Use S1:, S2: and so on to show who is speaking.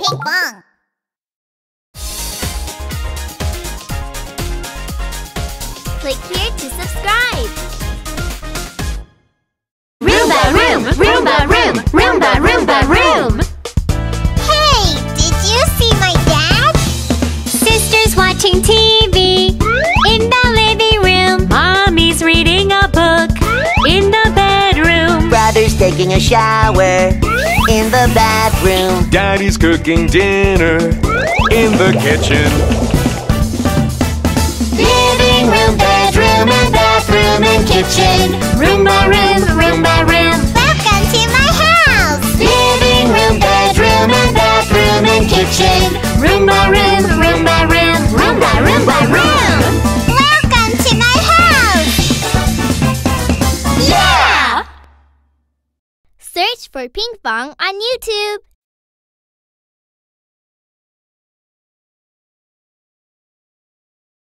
S1: Pinkfong. Click here to subscribe.
S2: Roomba room, Roomba room, Roomba Roomba room.
S1: Hey, did you see my dad?
S2: Sisters watching TV in the living room. Mommy's reading a book in the bedroom.
S3: Brother's taking a shower in the bathroom.
S4: Daddy's cooking dinner in the kitchen.
S2: Living room, bedroom, and bathroom and kitchen. Roomba room, Roomba room.
S1: Welcome to my house.
S2: Living room, bedroom, and bathroom and kitchen. Room,
S1: for Pinkfong on YouTube.